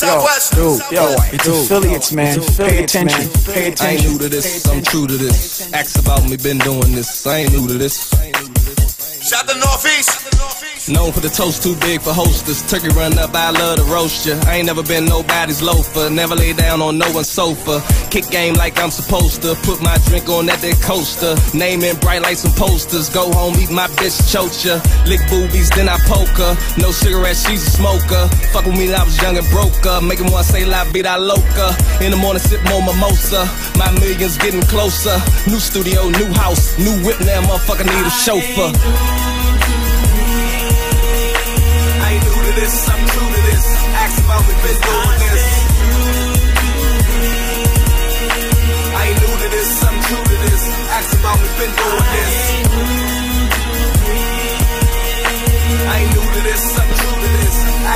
Southwest. Dude, yo, it's affiliates, man. Pay attention. Pay I ain't attention. new to this, I'm true to this. Ask about me, been doing this. I ain't new to this. Shout to Northeast. Known for the toast too big for hostess. Turkey run up, I love to roast ya. I ain't never been nobody's loafer. Never lay down on no one's sofa. Kick game like I'm supposed to. Put my drink on that there coaster. Name in bright lights and posters. Go home, eat my bitch chocha. Lick boobies, then I poke her. No cigarette, she's a smoker. Fuck with me, when I was young and broke her. Make him wanna say la vida loca. In the morning, sip more mimosa. My millions getting closer. New studio, new house, new whip. Now, motherfucker need a chauffeur.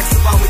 Ask about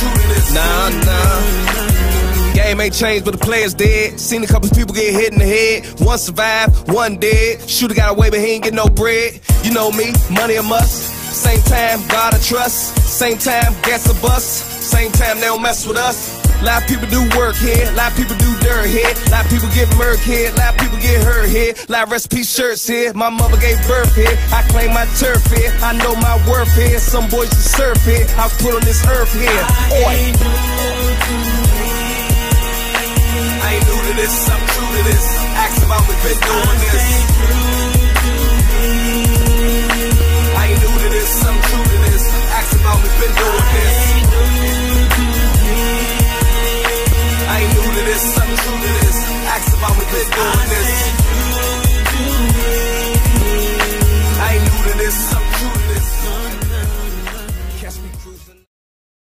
doing this. Nah, nah. Game ain't changed, but the players dead. Seen a couple of people get hit in the head. One survived, one dead. Shooter got away, but he ain't get no bread. You know me, money a must. Same time, God I trust. Same time, gas a bus. Same time, they don't mess with us. Lot of people do work here, lot of people do dirt here, lot of people get murk here, lot of people get hurt here, lot of recipe shirts here. My mother gave birth here, I claim my turf here, I know my worth here. Some boys just surf here, I was put on this earth here. Oi.